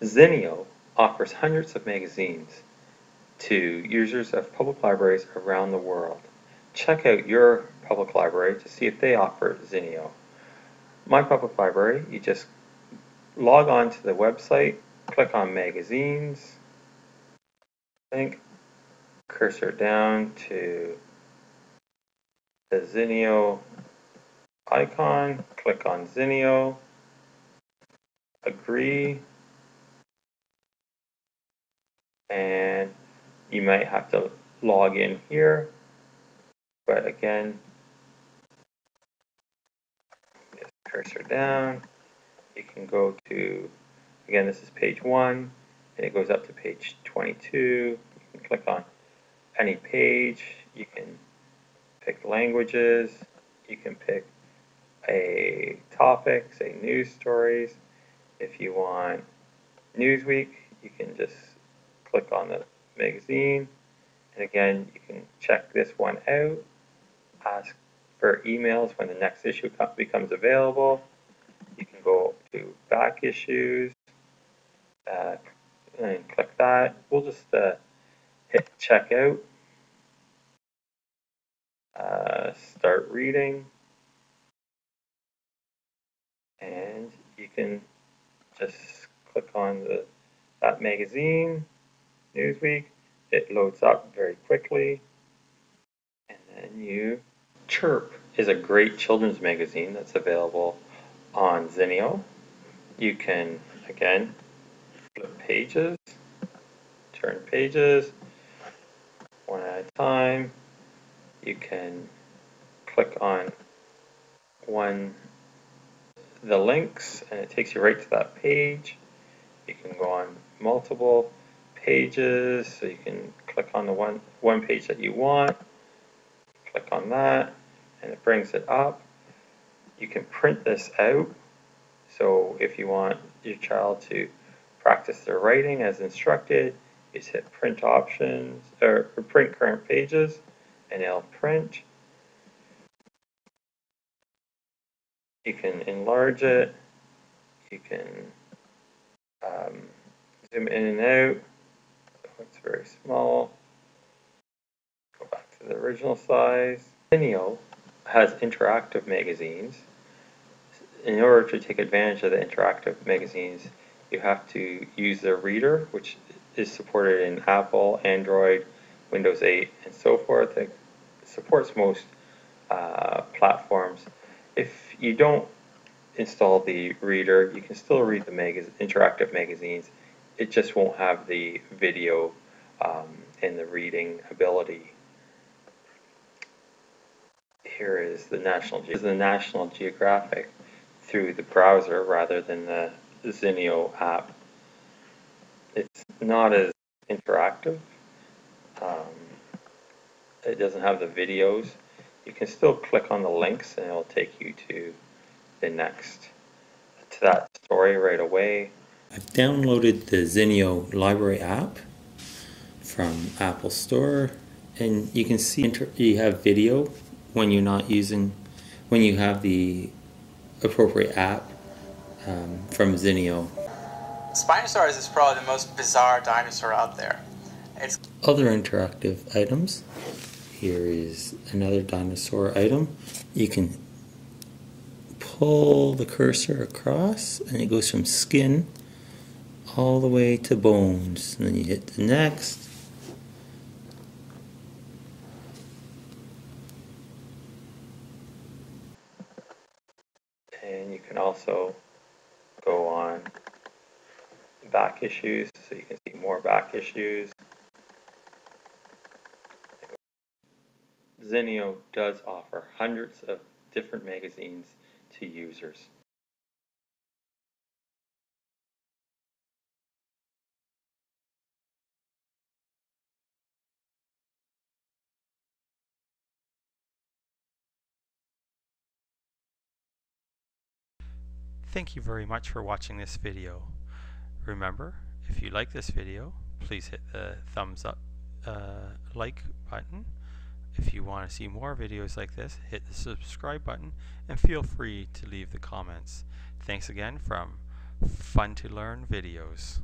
Zinio offers hundreds of magazines to users of public libraries around the world. Check out your public library to see if they offer Zinio. My public library, you just log on to the website, click on magazines, link, cursor down to the Zinio icon, click on Zinio, agree, and you might have to log in here, but again, cursor down, you can go to, again, this is page one, and it goes up to page 22, you can click on any page, you can pick languages, you can pick a topic, say news stories. If you want Newsweek, you can just click on the magazine. And again, you can check this one out, ask for emails when the next issue becomes available. You can go to back issues uh, and click that. We'll just uh, hit checkout, uh, start reading, and you can just click on the that magazine Newsweek. It loads up very quickly. And then you, Chirp is a great children's magazine that's available on Zinio. You can, again, flip pages, turn pages, one at a time. You can click on one the links and it takes you right to that page. You can go on multiple pages, so you can click on the one, one page that you want, click on that, and it brings it up. You can print this out, so if you want your child to practice their writing as instructed, you just hit print options, or print current pages, and it'll print. You can enlarge it, you can um, zoom in and out, very small. Go back to the original size. Zinio has interactive magazines. In order to take advantage of the interactive magazines, you have to use the reader, which is supported in Apple, Android, Windows 8, and so forth. It supports most uh, platforms. If you don't install the reader, you can still read the magaz interactive magazines it just won't have the video um, and the reading ability. Here is the National Ge- the National Geographic through the browser rather than the Zinio app. It's not as interactive. Um, it doesn't have the videos. You can still click on the links and it'll take you to the next to that story right away. I've downloaded the Zinio library app from Apple Store and you can see you have video when you're not using when you have the appropriate app um, from Zinio. Spinosaurus is probably the most bizarre dinosaur out there. It's other interactive items. Here is another dinosaur item. You can pull the cursor across and it goes from skin all the way to bones. And then you hit the next. And you can also go on back issues so you can see more back issues. Zinio does offer hundreds of different magazines to users. Thank you very much for watching this video. Remember, if you like this video, please hit the thumbs up uh, like button. If you want to see more videos like this, hit the subscribe button and feel free to leave the comments. Thanks again from Fun to Learn Videos.